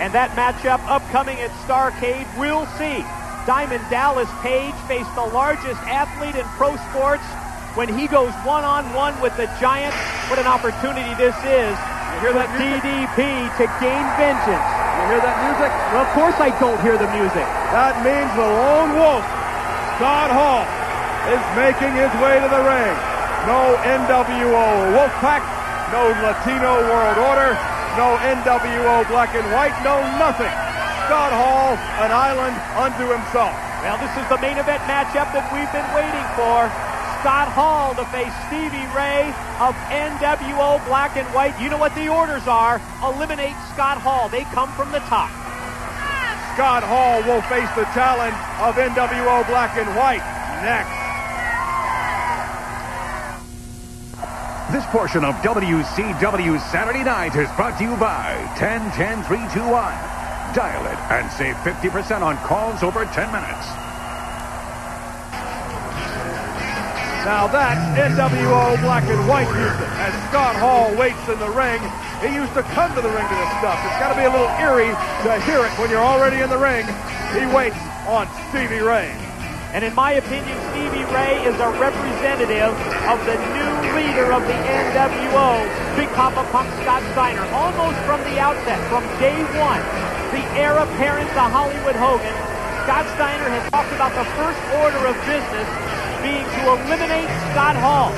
And that matchup upcoming at Starrcade, we'll see. Diamond Dallas Page faced the largest athlete in pro sports when he goes one-on-one with the Giant. What an opportunity this is you hear that? DDP to gain vengeance. You hear that music? Well, of course I don't hear the music. That means the lone wolf, Scott Hall, is making his way to the ring. No NWO Wolfpack, no Latino World Order, no NWO Black and White, no nothing. Scott Hall, an island unto himself. Well, this is the main event matchup that we've been waiting for. Scott Hall to face Stevie Ray of NWO Black and White. You know what the orders are. Eliminate Scott Hall. They come from the top. Scott Hall will face the challenge of NWO Black and White next. This portion of WCW Saturday Night is brought to you by 10-10-321. Dial it and save 50% on calls over 10 minutes. Now that's NWO Black and White music. As Scott Hall waits in the ring, he used to come to the ring to this stuff. It's got to be a little eerie to hear it when you're already in the ring. He waits on Stevie Ray. And in my opinion, Stevie Ray is a representative of the new leader of the NWO, Big Poppa Pump Scott Steiner. Almost from the outset, from day one, the heir apparent to Hollywood Hogan, Scott Steiner has talked about the first order of business being to eliminate Scott Hall,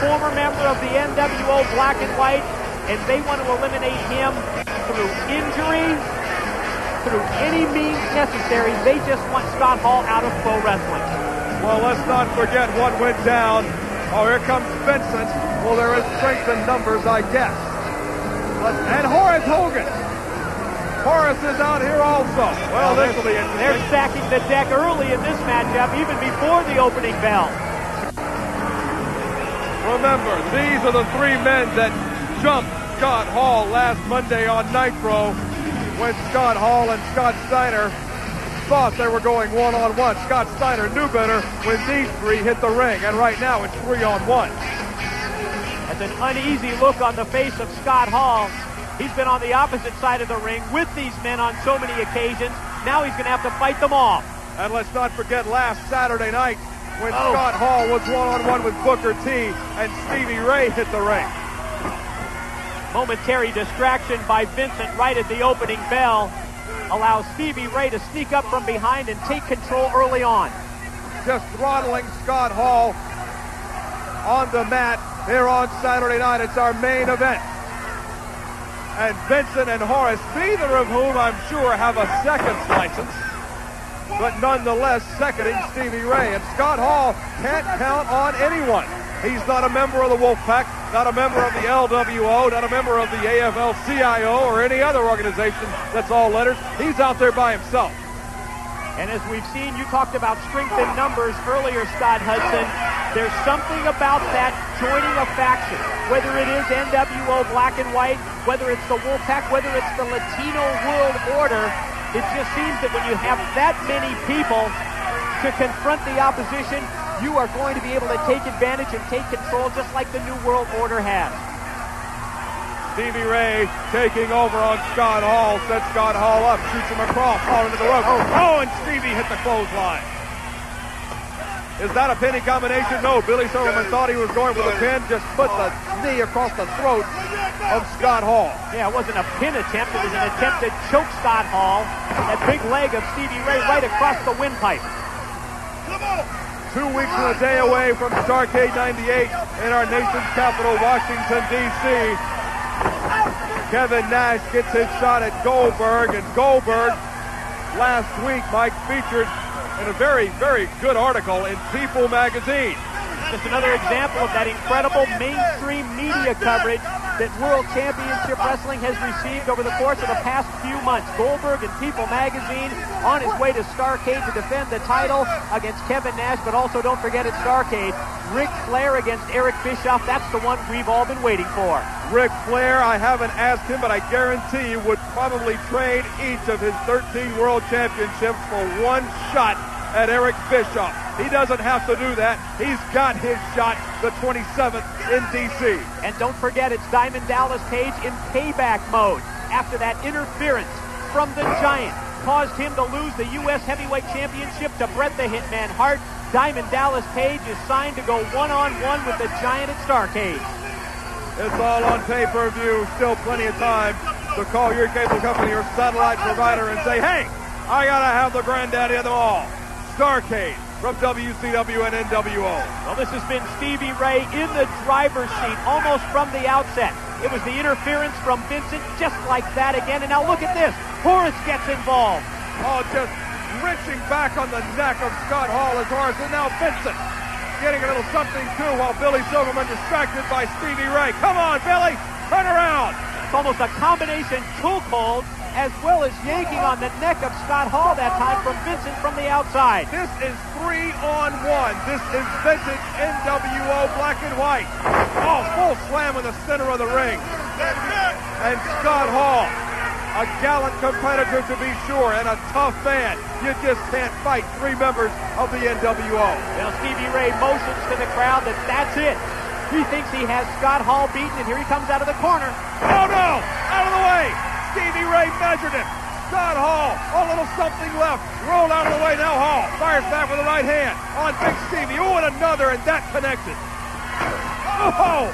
former member of the NWO Black and White, and they want to eliminate him through injury, through any means necessary. They just want Scott Hall out of pro wrestling. Well, let's not forget what went down. Oh, here comes Vincent. Well, there is strength in numbers, I guess. But, and Horace Hogan. Horace is out here also. Well, this will be They're stacking the deck early in this matchup, even before the opening bell. Remember, these are the three men that jumped Scott Hall last Monday on Nitro when Scott Hall and Scott Steiner thought they were going one-on-one. Scott Steiner knew better when these three hit the ring, and right now it's three-on-one. That's an uneasy look on the face of Scott Hall. He's been on the opposite side of the ring with these men on so many occasions. Now he's going to have to fight them off. And let's not forget last Saturday night when Oh. Scott Hall was one-on-one with Booker T and Stevie Ray hit the ring. Momentary distraction by Vincent right at the opening bell allows Stevie Ray to sneak up from behind and take control early on. just throttling Scott Hall on the mat here on Saturday night. It's our main event. And Vincent and Horace, neither of whom I'm sure have a seconds license, but nonetheless seconding Stevie Ray. And Scott Hall can't count on anyone. He's not a member of the Wolfpack, not a member of the LWO, not a member of the AFL-CIO or any other organization that's all letters. He's out there by himself. And as we've seen, you talked about strength in numbers earlier, Scott Hudson. There's something about that joining a faction, whether it is NWO Black and White, whether it's the Wolfpack, whether it's the Latino World Order. It just seems that when you have that many people to confront the opposition, you are going to be able to take advantage and take control just like the New World Order has. Stevie Ray taking over on Scott Hall, sets Scott Hall up, shoots him across, Hall into the rope. Oh. oh, and Stevie hit the clothesline. Is that a pinning combination? No, Billy Silverman thought he was going for the pin, just put the knee across the throat of Scott Hall. Yeah, it wasn't a pin attempt. It was an attempt to choke Scott Hall. That big leg of Stevie Ray right across the windpipe. Two weeks and a day away from Starrcade 98 in our nation's capital, Washington, D.C. Kevin Nash gets his shot at Goldberg, and Goldberg last week, Mike, featured in a very, very good article in People magazine. Just another example of that incredible mainstream media coverage that World Championship Wrestling has received over the course of the past few months. Goldberg and People magazine on his way to Starrcade to defend the title against Kevin Nash, but also don't forget at Starrcade, Ric Flair against Eric Bischoff. That's the one we've all been waiting for. Ric Flair, I haven't asked him, but I guarantee you would probably trade each of his 13 world championships for one shot at Eric Bischoff. He doesn't have to do that. He's got his shot the 27th in D.C. And don't forget, it's Diamond Dallas Page in payback mode after that interference from the Giant caused him to lose the U.S. Heavyweight Championship to Bret the Hitman Hart. Diamond Dallas Page is signed to go one-on-one with the Giant at Starrcade. It's all on pay-per-view. Still plenty of time to call your cable company or satellite provider and say, hey, I gotta have the granddaddy of them all. Starrcade from WCW and NWO. Well, this has been Stevie Ray in the driver's seat almost from the outset. It was the interference from Vincent just like that again. And now look at this. Horace gets involved. Oh, just wrenching back on the neck of Scott Hall as Horace. And now Vincent getting a little something too while Billy Silverman distracted by Stevie Ray. Come on, Billy. Turn around. It's almost a combination chokehold as well as yanking on the neck of Scott Hall that time from Vincent from the outside. This is three on one. This is vintage NWO black and white. Oh, full slam in the center of the ring. And Scott Hall, a gallant competitor to be sure, and a tough man. You just can't fight three members of the NWO. Now Stevie Ray motions to the crowd that that's it. He thinks he has Scott Hall beaten, and here he comes out of the corner. Oh no! Out of the way! Stevie Ray measured him. Scott Hall, a little something left. Rolled out of the way now. Hall fires back with the right hand on Big Stevie. Oh, and another, and that connected. Oh!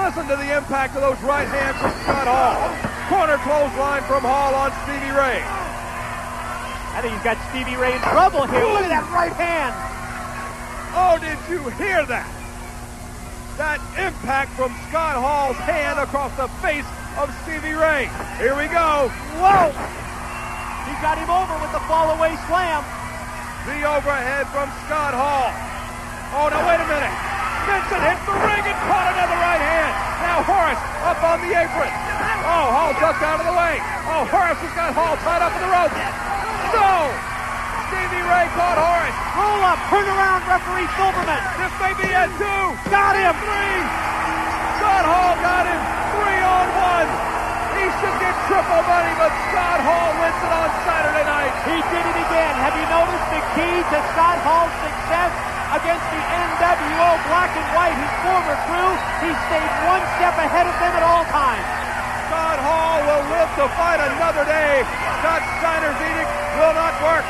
Listen to the impact of those right hands from Scott Hall. Corner clothesline from Hall on Stevie Ray. I think he's got Stevie Ray in trouble here. Look at that right hand. Oh, did you hear that? That impact from Scott Hall's hand across the face of Stevie Ray. Here we go. Whoa! He got him over with the fall away slam. The overhead from Scott Hall. Oh, now wait a minute. Vincent hits the ring and caught another right hand. Now Horace up on the apron. Oh, Hall ducked out of the way. Oh, Horace has got Hall tied up in the ropes. No! Ray caught Horace. Roll up, turn around, referee Silverman. This may be it two. Got him. Three. Scott Hall got him. Three on one. He should get triple money, but Scott Hall wins it on Saturday night. He did it again. Have you noticed the key to Scott Hall's success against the NWO Black and White, his former crew? He stayed one step ahead of them at all times. Scott Hall will live to fight another day. Scott Steiner's edict will not work.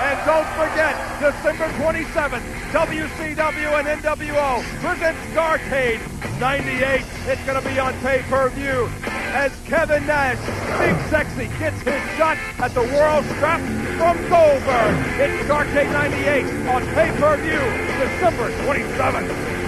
And don't forget, December 27th, WCW and NWO presents Starrcade 98. It's going to be on pay-per-view as Kevin Nash, Big Sexy, gets his shot at the World Strap from Goldberg. It's Starrcade 98 on pay-per-view December 27th.